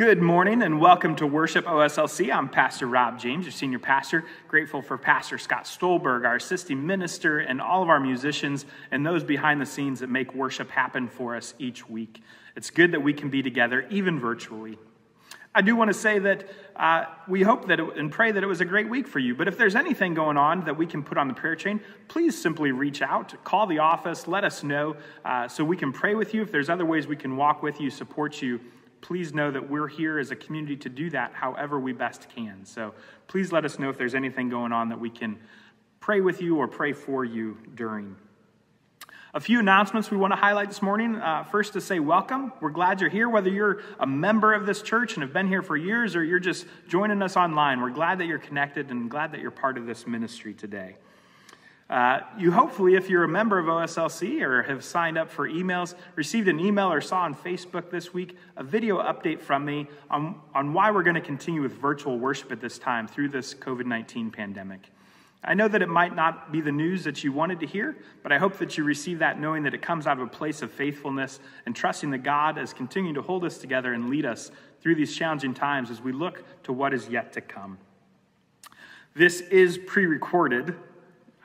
Good morning and welcome to Worship OSLC. I'm Pastor Rob James, your senior pastor. Grateful for Pastor Scott Stolberg, our assisting minister, and all of our musicians and those behind the scenes that make worship happen for us each week. It's good that we can be together, even virtually. I do want to say that uh, we hope that it, and pray that it was a great week for you. But if there's anything going on that we can put on the prayer chain, please simply reach out, call the office, let us know uh, so we can pray with you. If there's other ways we can walk with you, support you, please know that we're here as a community to do that however we best can. So please let us know if there's anything going on that we can pray with you or pray for you during. A few announcements we want to highlight this morning. Uh, first, to say welcome. We're glad you're here, whether you're a member of this church and have been here for years or you're just joining us online. We're glad that you're connected and glad that you're part of this ministry today. Uh, you hopefully, if you're a member of OSLC or have signed up for emails, received an email or saw on Facebook this week a video update from me on, on why we're going to continue with virtual worship at this time through this COVID 19 pandemic. I know that it might not be the news that you wanted to hear, but I hope that you receive that knowing that it comes out of a place of faithfulness and trusting that God is continuing to hold us together and lead us through these challenging times as we look to what is yet to come. This is pre recorded,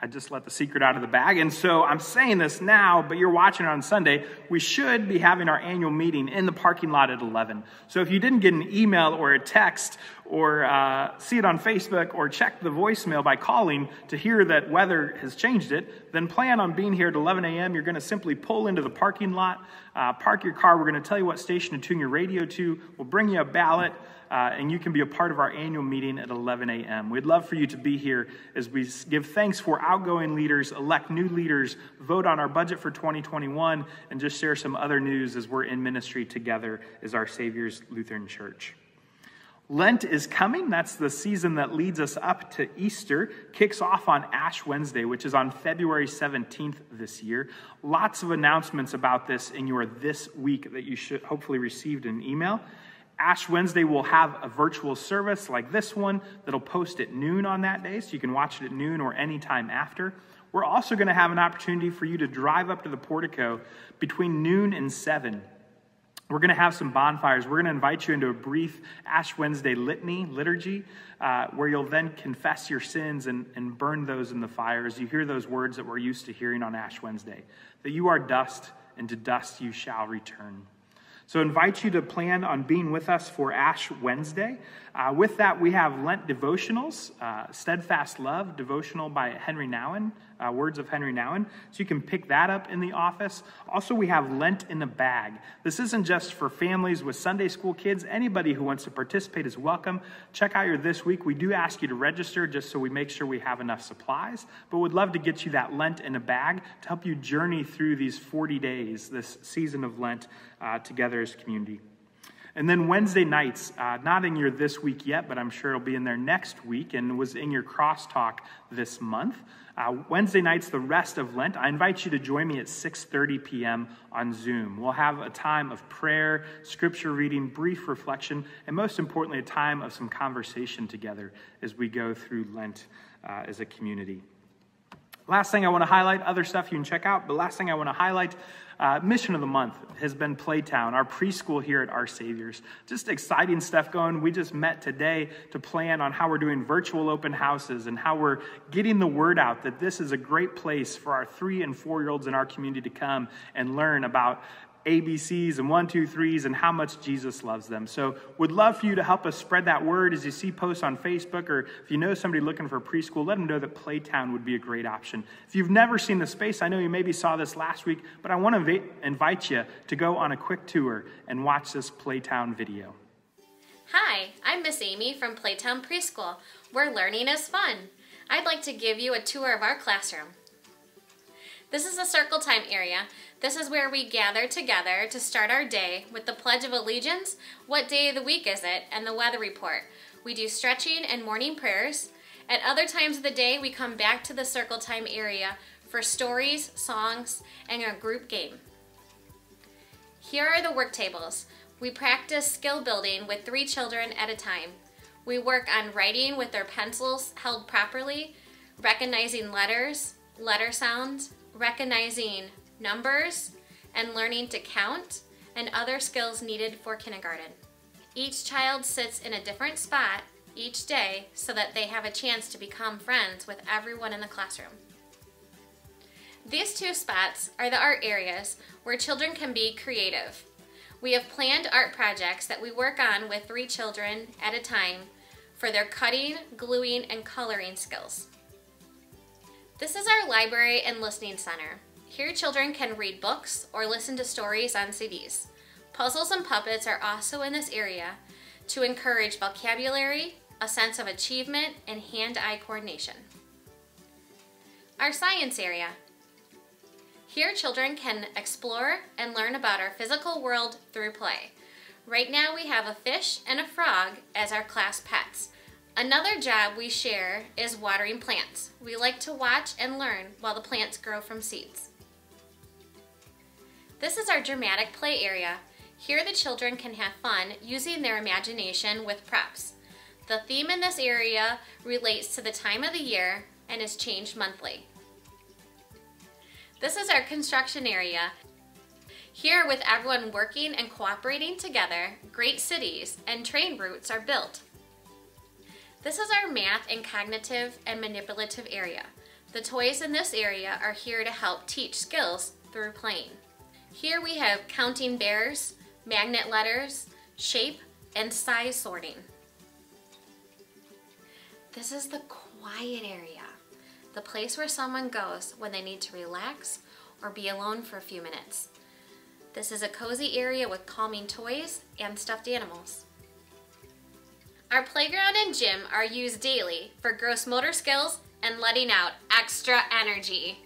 I just let the secret out of the bag. And so I'm saying this now, but you're watching it on Sunday. We should be having our annual meeting in the parking lot at 11. So if you didn't get an email or a text or uh, see it on Facebook or check the voicemail by calling to hear that weather has changed it, then plan on being here at 11 a.m. You're going to simply pull into the parking lot, uh, park your car. We're going to tell you what station to tune your radio to. We'll bring you a ballot uh, and you can be a part of our annual meeting at 11 a.m. We'd love for you to be here as we give thanks for outgoing leaders, elect new leaders, vote on our budget for 2021, and just share some other news as we're in ministry together as our Savior's Lutheran Church. Lent is coming. That's the season that leads us up to Easter. Kicks off on Ash Wednesday, which is on February 17th this year. Lots of announcements about this in your This Week that you should hopefully received an email. Ash Wednesday will have a virtual service like this one that'll post at noon on that day, so you can watch it at noon or any time after. We're also going to have an opportunity for you to drive up to the portico between noon and 7. We're going to have some bonfires. We're going to invite you into a brief Ash Wednesday litany, liturgy, uh, where you'll then confess your sins and, and burn those in the fire as you hear those words that we're used to hearing on Ash Wednesday that you are dust, and to dust you shall return. So, invite you to plan on being with us for Ash Wednesday. Uh, with that, we have Lent devotionals, uh, Steadfast Love devotional by Henry Nouwen, uh, Words of Henry Nouwen. So you can pick that up in the office. Also, we have Lent in a Bag. This isn't just for families with Sunday school kids. Anybody who wants to participate is welcome. Check out your This Week. We do ask you to register just so we make sure we have enough supplies, but would love to get you that Lent in a Bag to help you journey through these 40 days, this season of Lent, uh, together as community. And then Wednesday nights, uh, not in your this week yet, but I'm sure it'll be in there next week and was in your crosstalk this month. Uh, Wednesday nights, the rest of Lent, I invite you to join me at 6:30 p.m. on Zoom. We'll have a time of prayer, scripture reading, brief reflection, and most importantly, a time of some conversation together as we go through Lent uh, as a community. Last thing I want to highlight, other stuff you can check out, but last thing I want to highlight uh, mission of the month has been Playtown, our preschool here at Our Saviors. Just exciting stuff going. We just met today to plan on how we're doing virtual open houses and how we're getting the word out that this is a great place for our three and four year olds in our community to come and learn about ABCs and one, two, threes and how much Jesus loves them. So, would love for you to help us spread that word as you see posts on Facebook or if you know somebody looking for preschool, let them know that Playtown would be a great option. If you've never seen the space, I know you maybe saw this last week, but I want to invite you to go on a quick tour and watch this Playtown video. Hi, I'm Miss Amy from Playtown Preschool, where learning is fun. I'd like to give you a tour of our classroom. This is the circle time area. This is where we gather together to start our day with the Pledge of Allegiance, what day of the week is it, and the weather report. We do stretching and morning prayers. At other times of the day, we come back to the circle time area for stories, songs, and a group game. Here are the work tables. We practice skill building with three children at a time. We work on writing with their pencils held properly, recognizing letters, letter sounds, recognizing numbers, and learning to count and other skills needed for kindergarten. Each child sits in a different spot each day so that they have a chance to become friends with everyone in the classroom. These two spots are the art areas where children can be creative. We have planned art projects that we work on with three children at a time for their cutting, gluing, and coloring skills. This is our library and listening center. Here children can read books or listen to stories on CDs. Puzzles and puppets are also in this area to encourage vocabulary, a sense of achievement, and hand-eye coordination. Our science area. Here children can explore and learn about our physical world through play. Right now we have a fish and a frog as our class pets. Another job we share is watering plants. We like to watch and learn while the plants grow from seeds. This is our dramatic play area. Here the children can have fun using their imagination with props. The theme in this area relates to the time of the year and is changed monthly. This is our construction area. Here, with everyone working and cooperating together, great cities and train routes are built. This is our math and cognitive and manipulative area. The toys in this area are here to help teach skills through playing. Here we have counting bears, magnet letters, shape, and size sorting. This is the quiet area, the place where someone goes when they need to relax or be alone for a few minutes. This is a cozy area with calming toys and stuffed animals. Our playground and gym are used daily for gross motor skills and letting out extra energy.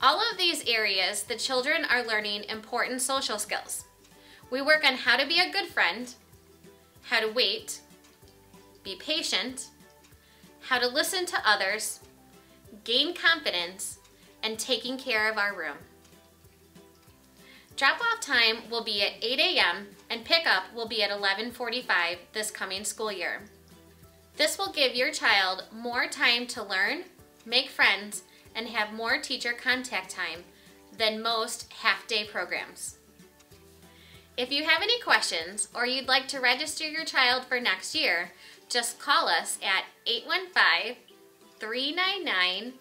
All of these areas, the children are learning important social skills. We work on how to be a good friend, how to wait, be patient, how to listen to others, gain confidence, and taking care of our room. Drop-off time will be at 8 a.m. and pickup will be at 11:45 this coming school year. This will give your child more time to learn, make friends, and have more teacher contact time than most half-day programs. If you have any questions or you'd like to register your child for next year, just call us at 815 399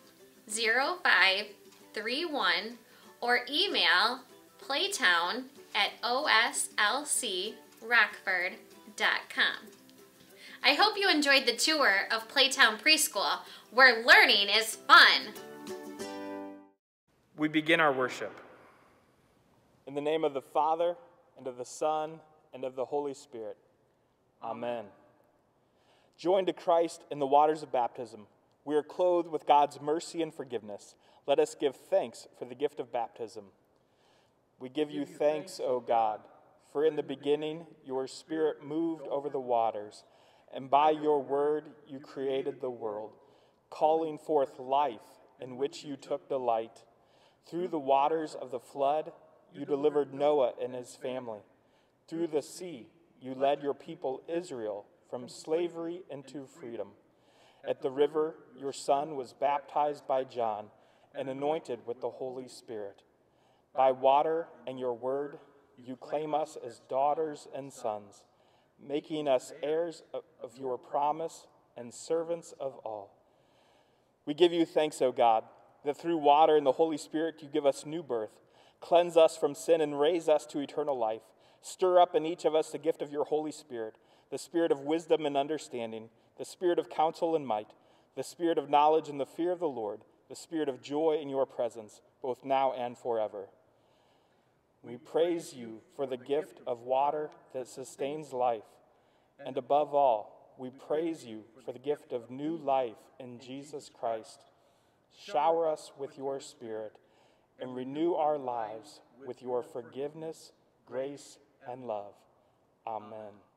0531 or email playtown at oslcrockford.com. I hope you enjoyed the tour of Playtown Preschool, where learning is fun. We begin our worship. In the name of the Father, and of the Son, and of the Holy Spirit. Amen. Joined to Christ in the waters of baptism, we are clothed with God's mercy and forgiveness. Let us give thanks for the gift of baptism. We give you thanks, O God, for in the beginning your Spirit moved over the waters, and by your word you created the world, calling forth life in which you took delight. Through the waters of the flood, you delivered Noah and his family. Through the sea, you led your people Israel from slavery into freedom. At the river, your son was baptized by John and anointed with the Holy Spirit. By water and your word, you claim us as daughters and sons, making us heirs of your promise and servants of all. We give you thanks, O God, that through water and the Holy Spirit you give us new birth Cleanse us from sin and raise us to eternal life. Stir up in each of us the gift of your Holy Spirit, the spirit of wisdom and understanding, the spirit of counsel and might, the spirit of knowledge and the fear of the Lord, the spirit of joy in your presence, both now and forever. We praise you for the gift of water that sustains life. And above all, we praise you for the gift of new life in Jesus Christ. Shower us with your Spirit and renew our lives with your forgiveness, grace, and love. Amen.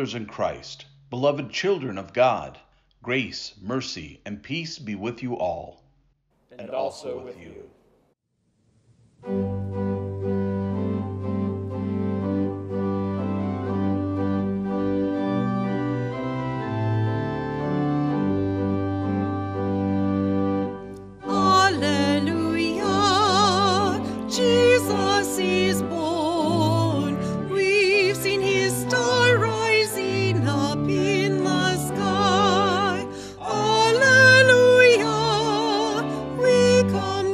Brothers in Christ, beloved children of God, grace, mercy, and peace be with you all. And also with you.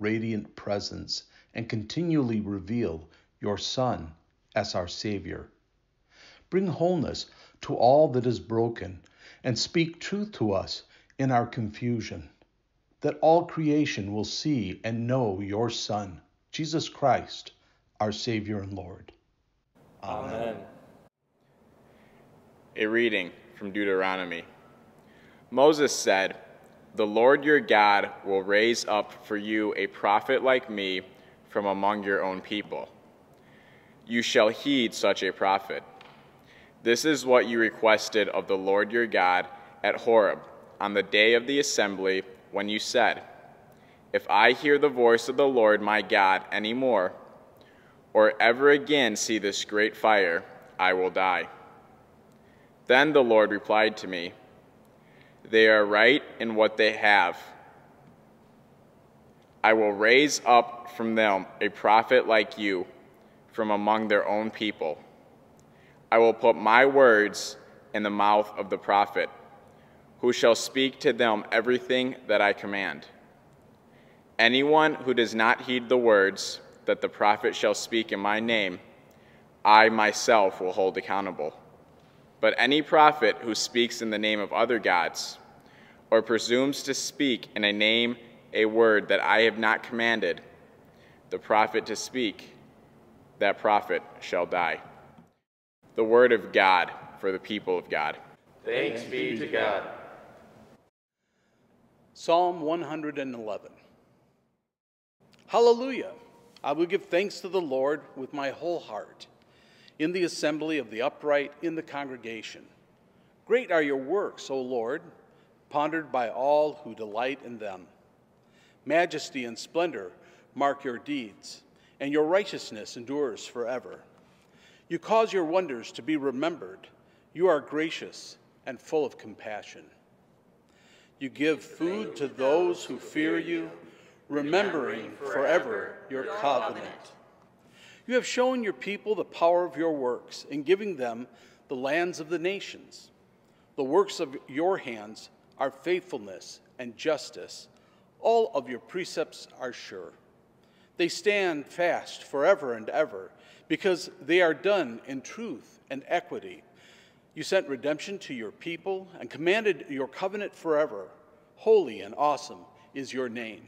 radiant presence and continually reveal your Son as our Savior. Bring wholeness to all that is broken and speak truth to us in our confusion, that all creation will see and know your Son, Jesus Christ, our Savior and Lord. Amen. A reading from Deuteronomy. Moses said, The Lord your God will raise up for you a prophet like me from among your own people. You shall heed such a prophet. This is what you requested of the Lord your God at Horeb on the day of the assembly when you said, If I hear the voice of the Lord my God any more, or ever again see this great fire, I will die. Then the Lord replied to me, They are right in what they have. I will raise up from them a prophet like you from among their own people. I will put my words in the mouth of the prophet, who shall speak to them everything that I command. Anyone who does not heed the words that the prophet shall speak in my name, I myself will hold accountable. But any prophet who speaks in the name of other gods, or presumes to speak in a name a word that I have not commanded the prophet to speak, that prophet shall die. The word of God for the people of God. Thanks be to God. Psalm 111. Hallelujah! I will give thanks to the Lord with my whole heart in the assembly of the upright in the congregation. Great are your works, O Lord, pondered by all who delight in them. Majesty and splendor mark your deeds, and your righteousness endures forever. You cause your wonders to be remembered. You are gracious and full of compassion. You give food to those who fear you, remembering forever your covenant. You have shown your people the power of your works in giving them the lands of the nations. The works of your hands are faithfulness and justice. All of your precepts are sure. They stand fast forever and ever because they are done in truth and equity. You sent redemption to your people and commanded your covenant forever. Holy and awesome is your name.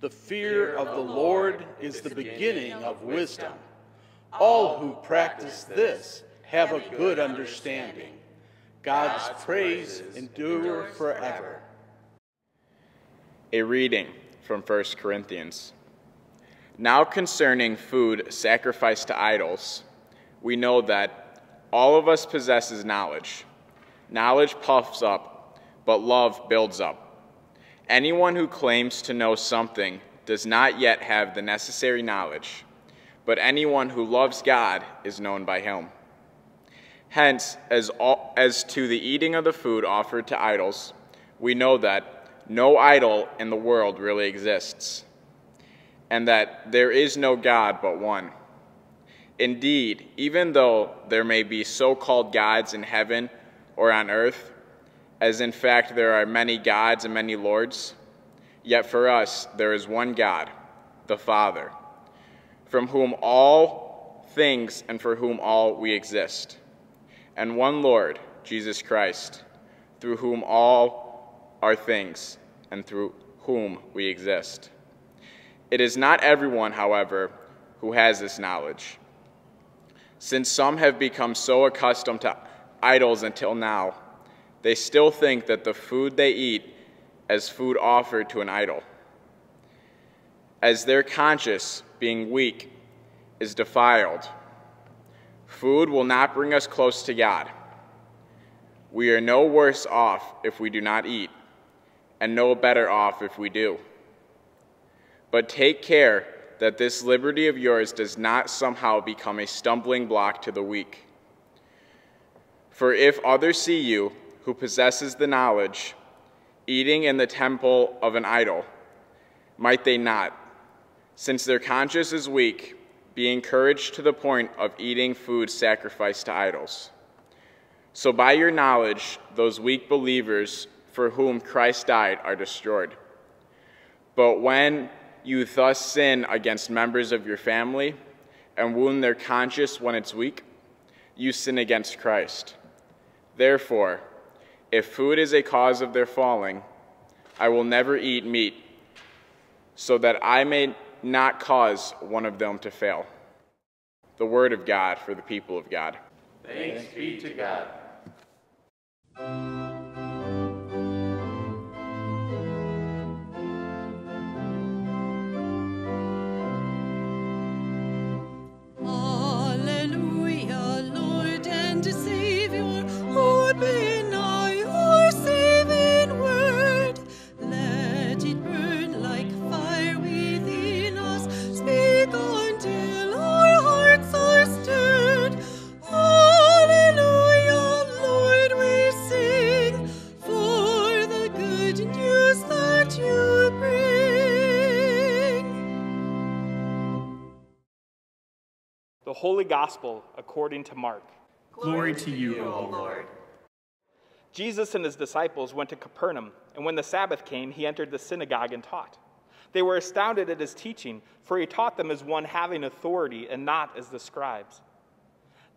The fear of the Lord is the beginning of wisdom. All who practice this have a good understanding. God's praise endure forever. A reading from 1 Corinthians. Now concerning food sacrificed to idols, we know that all of us possesses knowledge. Knowledge puffs up, but love builds up. Anyone who claims to know something does not yet have the necessary knowledge, but anyone who loves God is known by him. Hence, as, all, as to the eating of the food offered to idols, we know that no idol in the world really exists, and that there is no God but one. Indeed, even though there may be so called gods in heaven or on earth, as in fact there are many gods and many lords, yet for us there is one God, the Father, from whom all things and for whom all we exist, and one Lord, Jesus Christ, through whom all are things and through whom we exist. It is not everyone, however, who has this knowledge. Since some have become so accustomed to idols until now, they still think that the food they eat is food offered to an idol. As their conscience, being weak, is defiled, food will not bring us close to God. We are no worse off if we do not eat, and no better off if we do. But take care that this liberty of yours does not somehow become a stumbling block to the weak. For if others see you, who possesses the knowledge, eating in the temple of an idol, might they not, since their conscience is weak, be encouraged to the point of eating food sacrificed to idols? So by your knowledge, those weak believers for whom Christ died are destroyed. But when you thus sin against members of your family and wound their conscience when it's weak, you sin against Christ. Therefore, if food is a cause of their falling, I will never eat meat, so that I may not cause one of them to fail. The word of God for the people of God. Thanks be to God. Gospel according to Mark. Glory to you, O Lord. Jesus and his disciples went to Capernaum, and when the Sabbath came, he entered the synagogue and taught. They were astounded at his teaching, for he taught them as one having authority and not as the scribes.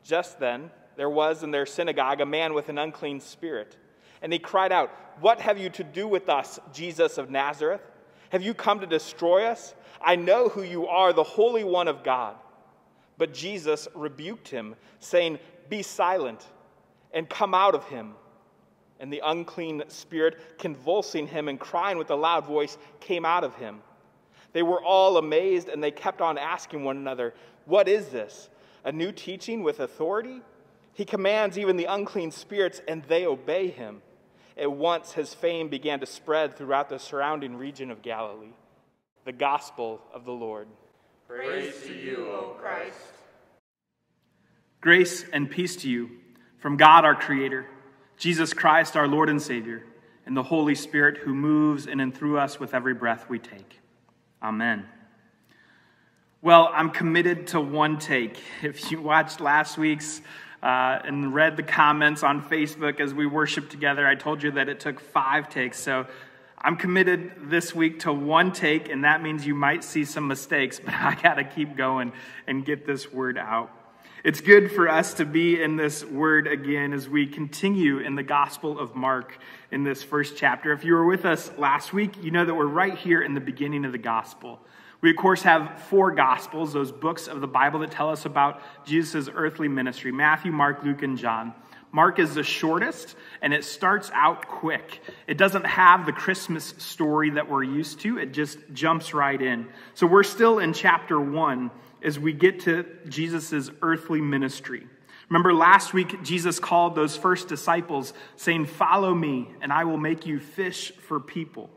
Just then, there was in their synagogue a man with an unclean spirit, and he cried out, What have you to do with us, Jesus of Nazareth? Have you come to destroy us? I know who you are, the Holy One of God. But Jesus rebuked him, saying, Be silent and come out of him. And the unclean spirit, convulsing him and crying with a loud voice, came out of him. They were all amazed and they kept on asking one another, What is this? A new teaching with authority? He commands even the unclean spirits and they obey him. At once his fame began to spread throughout the surrounding region of Galilee. The gospel of the Lord. Praise to you, O Christ. Grace and peace to you from God our Creator, Jesus Christ our Lord and Savior, and the Holy Spirit who moves in and through us with every breath we take. Amen. Well, I'm committed to one take. If you watched last week's uh, and read the comments on Facebook as we worshiped together, I told you that it took five takes. So I'm committed this week to one take, and that means you might see some mistakes, but I got to keep going and get this word out. It's good for us to be in this word again as we continue in the Gospel of Mark in this first chapter. If you were with us last week, you know that we're right here in the beginning of the Gospel. We, of course, have four Gospels, those books of the Bible that tell us about Jesus' earthly ministry Matthew, Mark, Luke, and John. Mark is the shortest, and it starts out quick. It doesn't have the Christmas story that we're used to, it just jumps right in. So we're still in chapter one as we get to Jesus' earthly ministry. Remember last week, Jesus called those first disciples, saying, Follow me, and I will make you fish for people.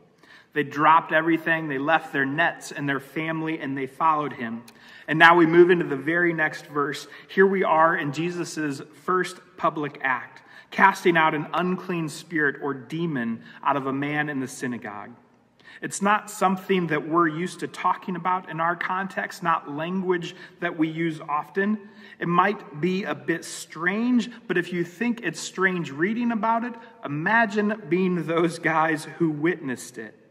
They dropped everything, they left their nets and their family, and they followed him. And now we move into the very next verse. Here we are in Jesus' first public act, casting out an unclean spirit or demon out of a man in the synagogue. It's not something that we're used to talking about in our context, not language that we use often. It might be a bit strange, but if you think it's strange reading about it, imagine being those guys who witnessed it.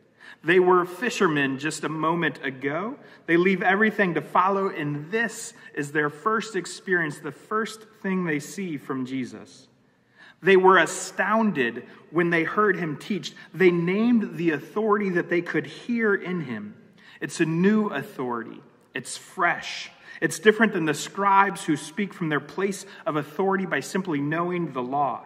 They were fishermen just a moment ago. They leave everything to follow, and this is their first experience, the first thing they see from Jesus. They were astounded when they heard him teach. They named the authority that they could hear in him. It's a new authority, it's fresh. It's different than the scribes who speak from their place of authority by simply knowing the law.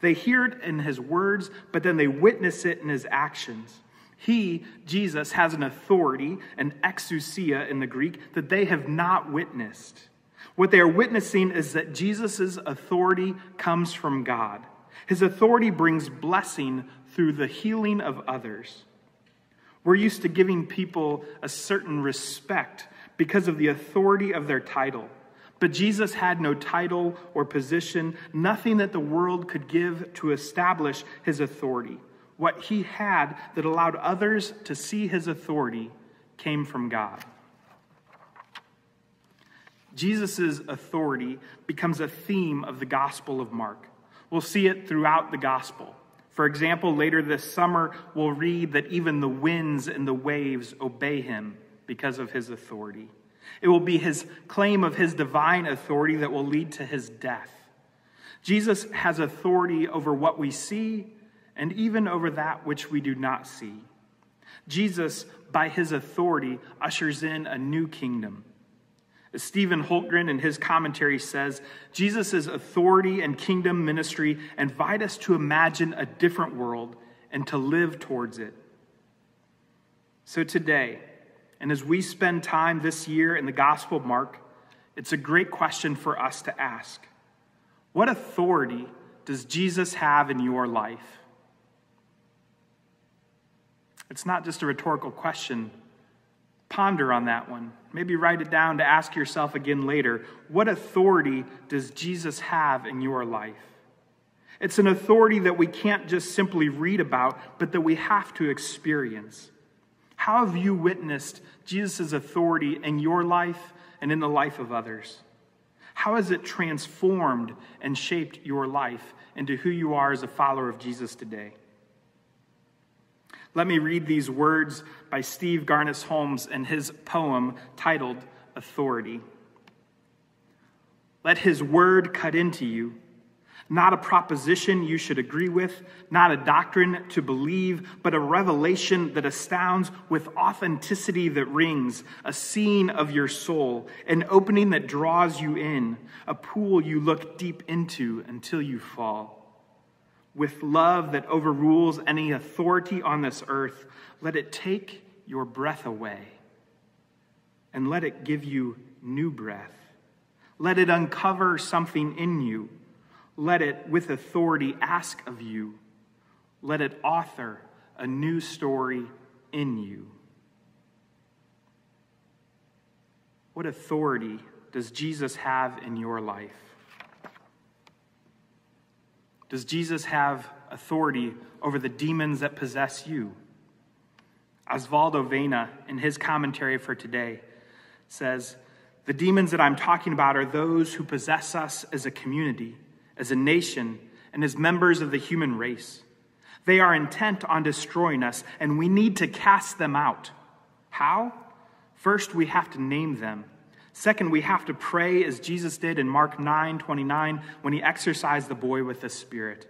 They hear it in his words, but then they witness it in his actions. He, Jesus, has an authority, an exousia in the Greek, that they have not witnessed. What they are witnessing is that Jesus' authority comes from God. His authority brings blessing through the healing of others. We're used to giving people a certain respect because of the authority of their title. But Jesus had no title or position, nothing that the world could give to establish his authority what he had that allowed others to see his authority came from God. Jesus' authority becomes a theme of the Gospel of Mark. We'll see it throughout the Gospel. For example, later this summer, we'll read that even the winds and the waves obey him because of his authority. It will be his claim of his divine authority that will lead to his death. Jesus has authority over what we see and even over that which we do not see. Jesus, by his authority, ushers in a new kingdom. Stephen Hultgren in his commentary says, Jesus' authority and kingdom ministry invite us to imagine a different world and to live towards it. So today, and as we spend time this year in the Gospel of Mark, it's a great question for us to ask What authority does Jesus have in your life? It's not just a rhetorical question. Ponder on that one. Maybe write it down to ask yourself again later what authority does Jesus have in your life? It's an authority that we can't just simply read about, but that we have to experience. How have you witnessed Jesus' authority in your life and in the life of others? How has it transformed and shaped your life into who you are as a follower of Jesus today? Let me read these words by Steve Garnaas Holmes in his poem titled Authority. Let his word cut into you, not a proposition you should agree with, not a doctrine to believe, but a revelation that astounds with authenticity that rings, a scene of your soul, an opening that draws you in, a pool you look deep into until you fall with love that overrules any authority on this earth, let it take your breath away and let it give you new breath. Let it uncover something in you. Let it, with authority, ask of you. Let it author a new story in you. What authority does Jesus have in your life? Does Jesus have authority over the demons that possess you? Osvaldo Vena, in his commentary for today, says, The demons that I'm talking about are those who possess us as a community, as a nation, and as members of the human race. They are intent on destroying us, and we need to cast them out. How? First, we have to name them. Second, we have to pray as Jesus did in Mark 9 29 when he exorcised the boy with the Spirit.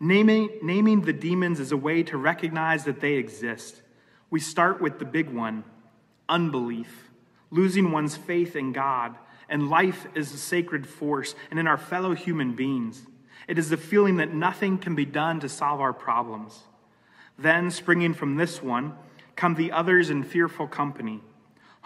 Naming, naming the demons is a way to recognize that they exist. We start with the big one unbelief, losing one's faith in God, and life is a sacred force and in our fellow human beings. It is the feeling that nothing can be done to solve our problems. Then, springing from this one, come the others in fearful company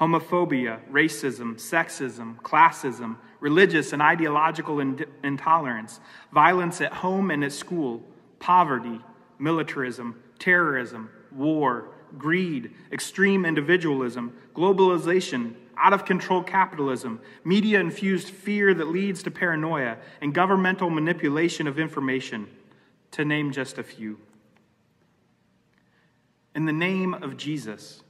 homophobia, racism, sexism, classism, religious and ideological in- intolerance, violence at home and at school, poverty, militarism, terrorism, war, greed, extreme individualism, globalization, out of control capitalism, media infused fear that leads to paranoia, and governmental manipulation of information, to name just a few. In the name of Jesus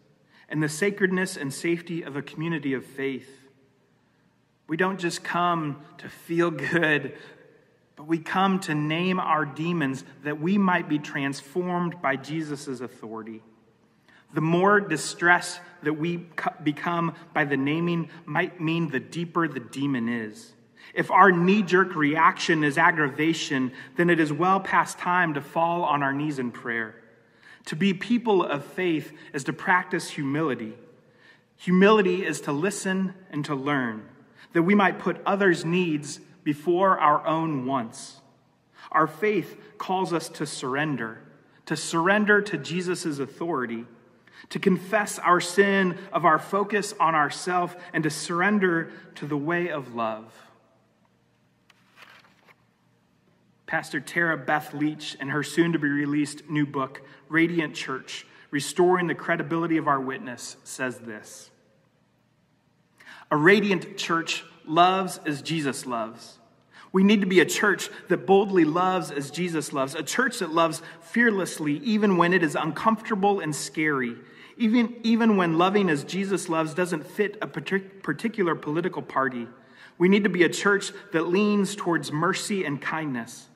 and the sacredness and safety of a community of faith, we don't just come to feel good, but we come to name our demons that we might be transformed by Jesus' authority. The more distress that we become by the naming might mean the deeper the demon is. If our knee jerk reaction is aggravation, then it is well past time to fall on our knees in prayer. To be people of faith is to practice humility. Humility is to listen and to learn, that we might put others' needs before our own wants. Our faith calls us to surrender, to surrender to Jesus' authority, to confess our sin of our focus on ourself, and to surrender to the way of love. Pastor Tara Beth Leach, in her soon to be released new book, Radiant Church Restoring the Credibility of Our Witness, says this A radiant church loves as Jesus loves. We need to be a church that boldly loves as Jesus loves, a church that loves fearlessly, even when it is uncomfortable and scary, even, even when loving as Jesus loves doesn't fit a particular political party. We need to be a church that leans towards mercy and kindness.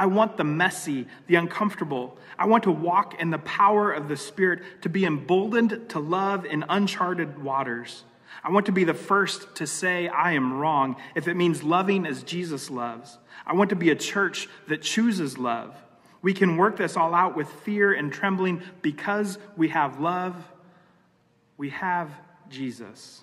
I want the messy, the uncomfortable. I want to walk in the power of the Spirit, to be emboldened to love in uncharted waters. I want to be the first to say I am wrong if it means loving as Jesus loves. I want to be a church that chooses love. We can work this all out with fear and trembling because we have love. We have Jesus.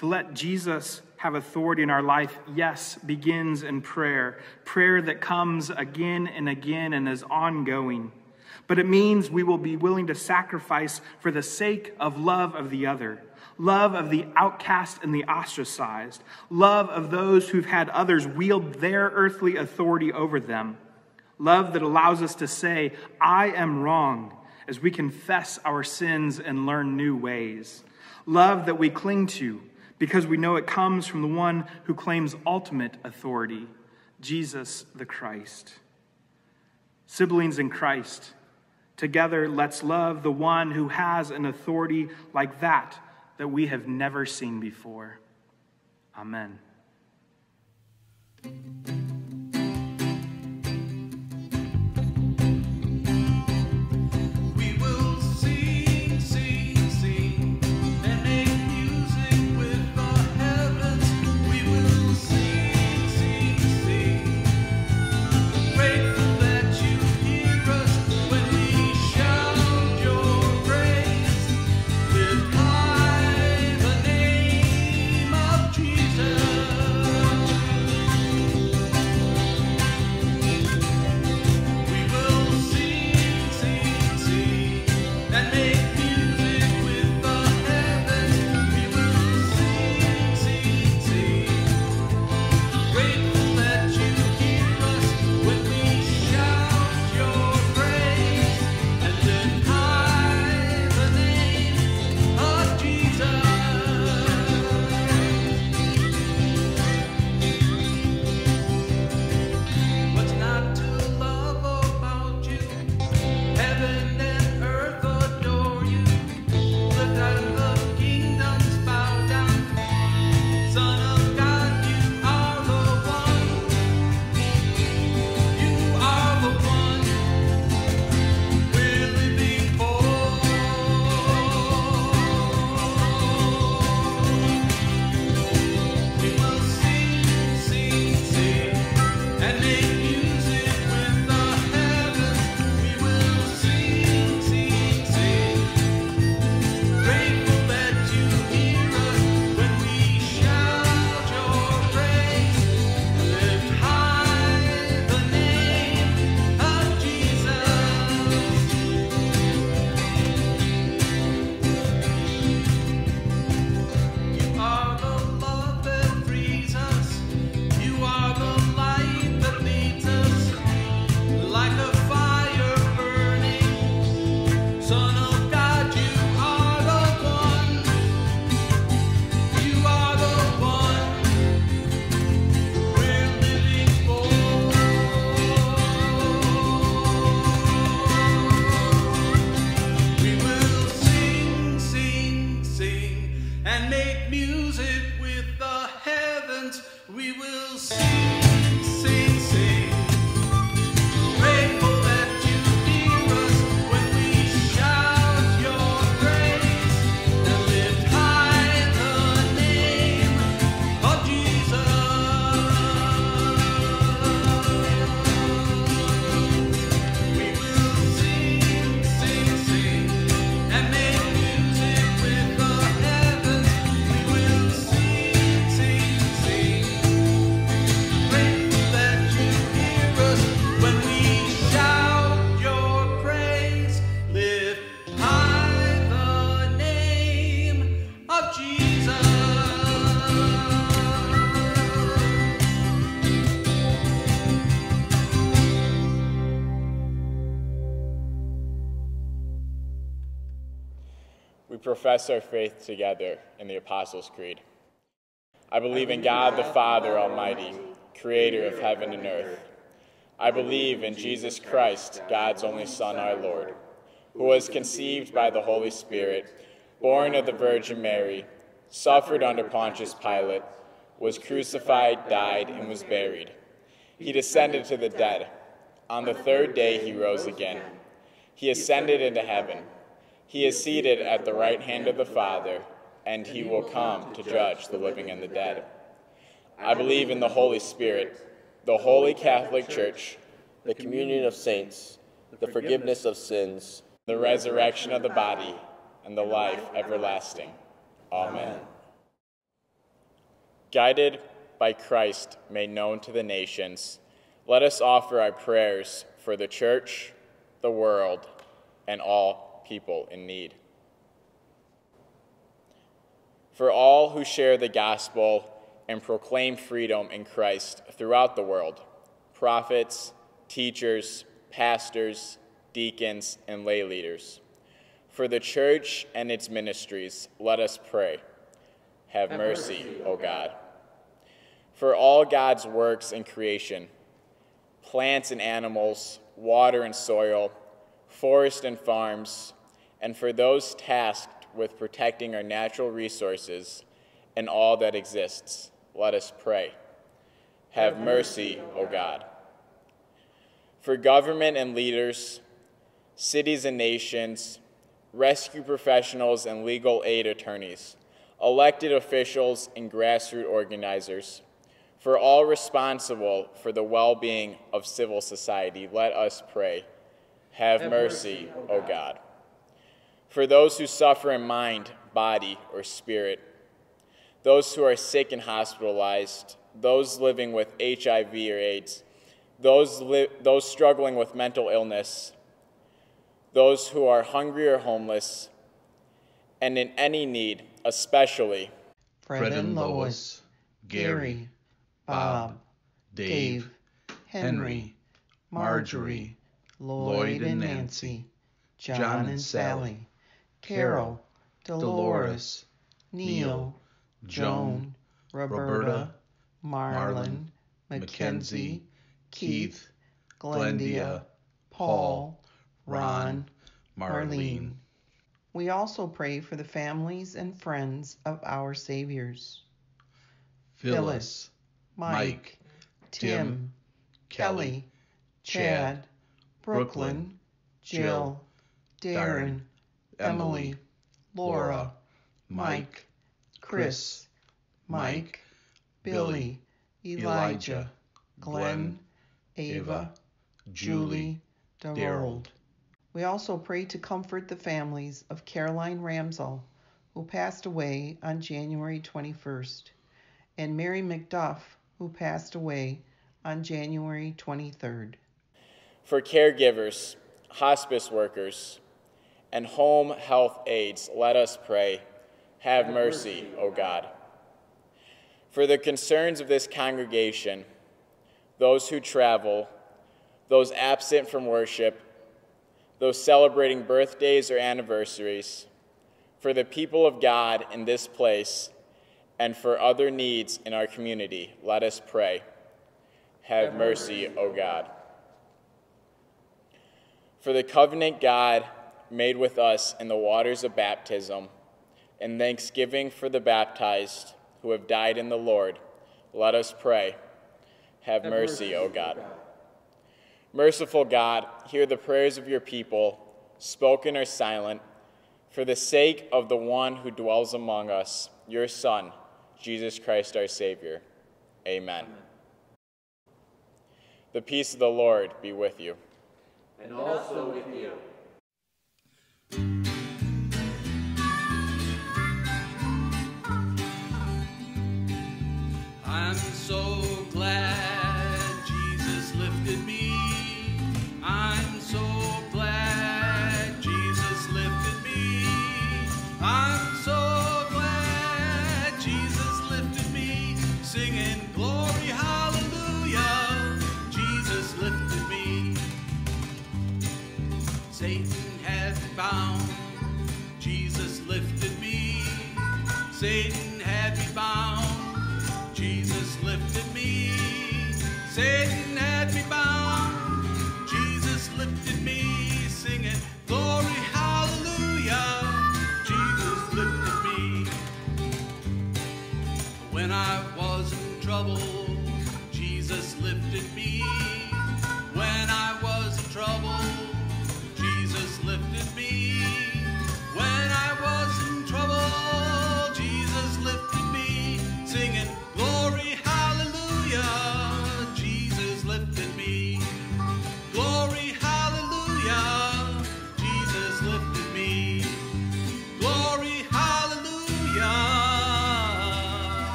To let Jesus have authority in our life, yes, begins in prayer. Prayer that comes again and again and is ongoing. But it means we will be willing to sacrifice for the sake of love of the other, love of the outcast and the ostracized, love of those who've had others wield their earthly authority over them, love that allows us to say, I am wrong, as we confess our sins and learn new ways, love that we cling to because we know it comes from the one who claims ultimate authority, Jesus the Christ. Siblings in Christ, together let's love the one who has an authority like that that we have never seen before. Amen. Profess our faith together in the Apostles' Creed. I believe in God the Father Almighty, creator of heaven and earth. I believe in Jesus Christ, God's only Son, our Lord, who was conceived by the Holy Spirit, born of the Virgin Mary, suffered under Pontius Pilate, was crucified, died, and was buried. He descended to the dead. On the third day he rose again. He ascended into heaven. He is seated at the right hand of the Father, and he will come to judge the living and the dead. I believe in the Holy Spirit, the holy Catholic Church, the communion of saints, the forgiveness of sins, the resurrection of the body, and the life everlasting. Amen. Guided by Christ made known to the nations, let us offer our prayers for the church, the world, and all people in need. For all who share the gospel and proclaim freedom in Christ throughout the world prophets, teachers, pastors, deacons, and lay leaders. For the church and its ministries, let us pray. Have mercy, O God. For all God's works in creation, plants and animals, water and soil, forest and farms, and for those tasked with protecting our natural resources and all that exists, let us pray. Have mercy, O God. For government and leaders, cities and nations, rescue professionals and legal aid attorneys, elected officials and grassroots organizers, for all responsible for the well being of civil society, let us pray. Have, mercy, O God. For those who suffer in mind, body, or spirit, those who are sick and hospitalized, those living with HIV or AIDS, those, those struggling with mental illness, those who are hungry or homeless, and in any need, especially Fred and Lois, Gary, Bob, Dave, Henry, Marjorie, Lloyd and Nancy, John and Sally, Carol, Dolores, Neil, Joan, Roberta, Marlon, Mackenzie, Keith, Glendia, Paul, Ron, Marlene. We also pray for the families and friends of our Saviors. Phyllis, Mike, Tim, Kelly, Chad, Brooklyn, Jill, Darren, Emily, Laura, Mike, Chris, Mike, Billy, Elijah, Glenn, Ava, Julie, Darold. We also pray to comfort the families of Caroline Ramsell, who passed away on January 21st, and Mary McDuff, who passed away on January 23rd. for caregivers, hospice workers, and home health aides, let us pray. Have mercy, O God. For the concerns of this congregation, those who travel, those absent from worship, those celebrating birthdays or anniversaries, for the people of God in this place, and for other needs in our community, let us pray. Have mercy, O God. For the covenant God made with us in the waters of baptism, and thanksgiving for the baptized who have died in the Lord, let us pray. Have, mercy, O God. Merciful God, hear the prayers of your people, spoken or silent, for the sake of the one who dwells among us, your Son, Jesus Christ our Savior. Amen. The peace of the Lord be with you. And also with you. So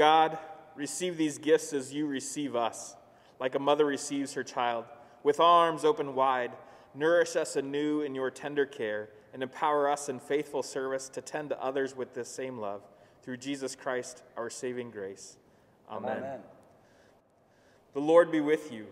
God, receive these gifts as you receive us, like a mother receives her child. With arms open wide, nourish us anew in your tender care, and empower us in faithful service to tend to others with this same love. Through Jesus Christ, our saving grace. Amen. The Lord be with you.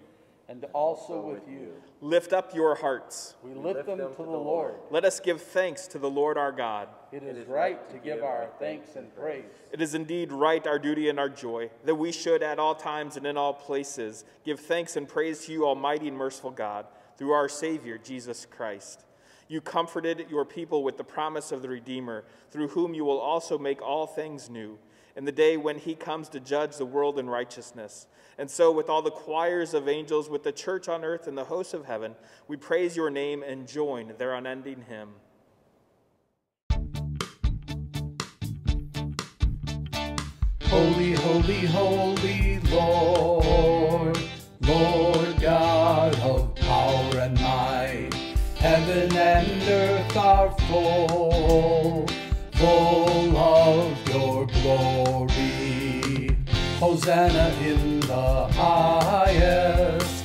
And also with you. Lift up your hearts. We lift them to the Lord. Let us give thanks to the Lord our God. It is right to give our thanks and praise. It is indeed right, our duty and our joy, that we should at all times and in all places give thanks and praise to you, Almighty and merciful God, through our Savior, Jesus Christ. You comforted your people with the promise of the Redeemer, through whom you will also make all things new, in the day when he comes to judge the world in righteousness. And so, with all the choirs of angels, with the church on earth and the hosts of heaven, we praise your name and join their unending hymn. Holy, holy, holy Lord, Lord God of power and might. Heaven and earth are full, full Hosanna in the highest,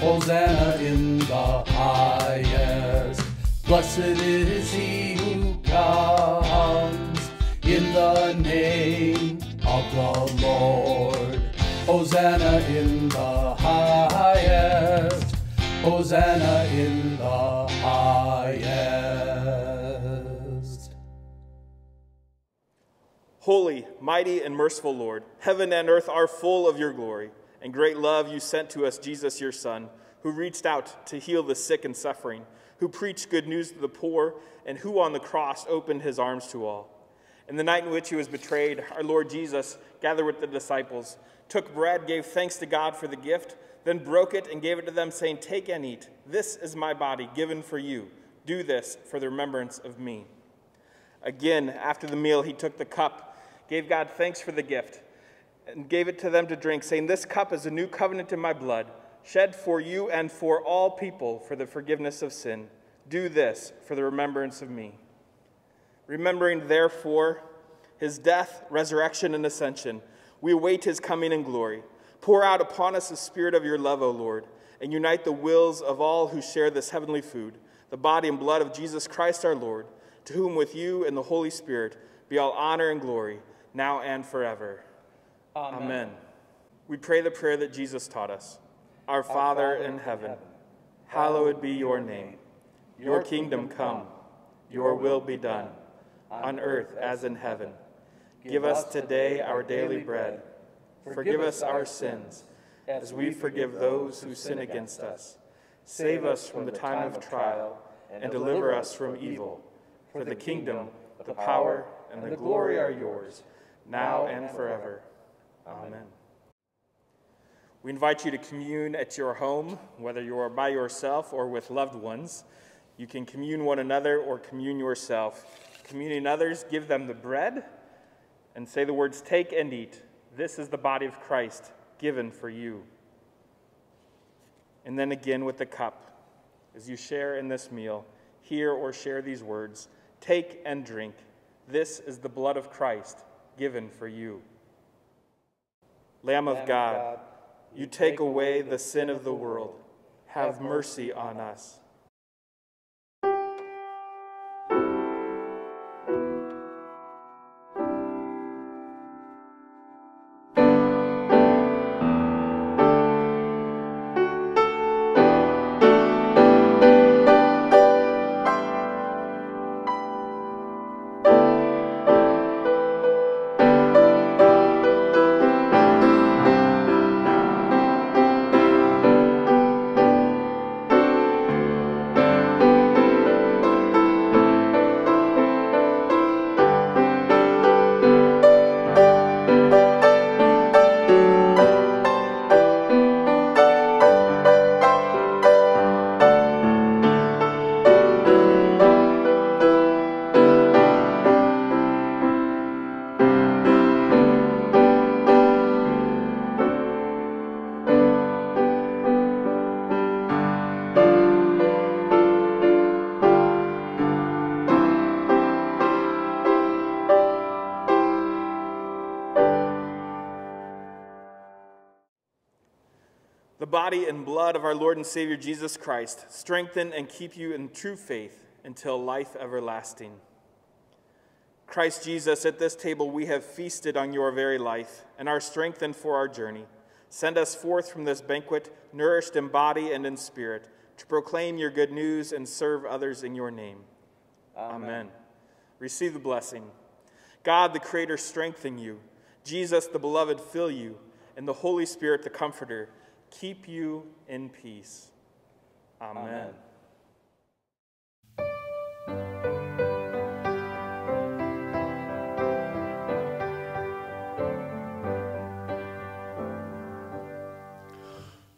Hosanna in the highest. Blessed is he who comes in the name of the Lord. Hosanna in the highest. Hosanna Holy, mighty, and merciful Lord, heaven and earth are full of your glory, and great love you sent to us, Jesus, your Son, who reached out to heal the sick and suffering, who preached good news to the poor, and who on the cross opened his arms to all. In the night in which he was betrayed, our Lord Jesus gathered with the disciples, took bread, gave thanks to God for the gift, then broke it and gave it to them, saying, Take and eat. This is my body given for you. Do this for the remembrance of me. Again, after the meal, he took the cup, gave God thanks for the gift, and gave it to them to drink, saying, This cup is a new covenant in my blood, shed for you and for all people for the forgiveness of sin. Do this for the remembrance of me. Remembering, therefore, his death, resurrection, and ascension, we await his coming in glory. Pour out upon us the spirit of your love, O Lord, and unite the wills of all who share this heavenly food, the body and blood of Jesus Christ our Lord, to whom with you and the Holy Spirit be all honor and glory, now and forever. Amen. We pray the prayer that Jesus taught us Our Father in heaven, hallowed be your name. Your kingdom come, your will be done, on earth as in heaven. Give us today our daily bread Forgive us our sins, as we forgive those who sin against us. Save us from the time of trial, and deliver us from evil. For the kingdom, the power, and the glory are yours, now and forever. Amen. We invite you to commune at your home, whether you are by yourself or with loved ones. You can commune one another or commune yourself. Communing others, give them the bread and say the words, Take and eat. This is the body of Christ given for you. And then again with the cup. As you share in this meal, hear or share these words Take and drink. This is the blood of Christ given for you. Lamb of God, you take away the sin of the world. Have mercy on us. Body and blood of our Lord and Savior Jesus Christ strengthen and keep you in true faith until life everlasting. Christ Jesus, at this table we have feasted on your very life and are strengthened for our journey. Send us forth from this banquet, nourished in body and in spirit, to proclaim your good news and serve others in your name. Amen. Amen. Receive the blessing. God, the Creator, strengthen you. Jesus, the Beloved, fill you. And the Holy Spirit, the Comforter, keep you in peace. Amen. Amen.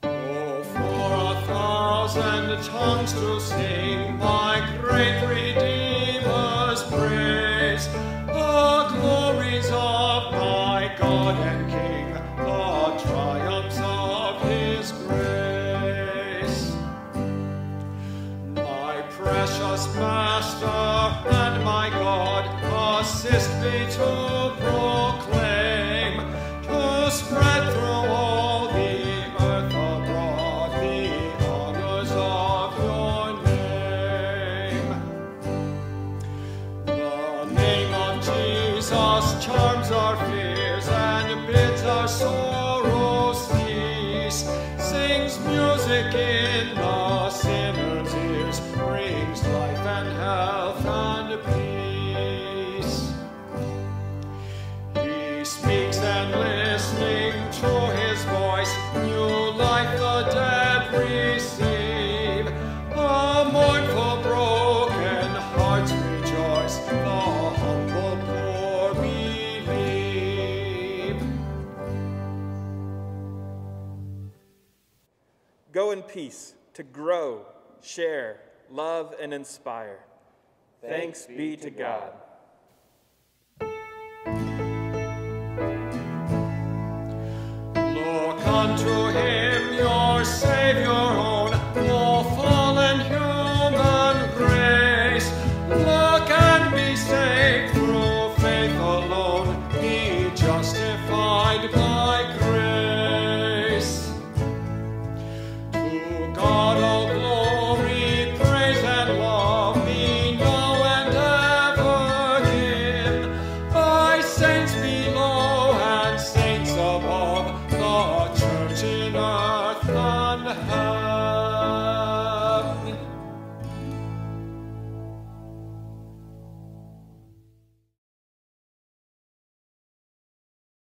Oh, for a thousand tongues to sing Jesus charms our fears and bids our sorrows cease. Sings music in the sinner's ears, brings life and health grow, share, love, and inspire. Thanks, be to God. Look unto him, your Savior,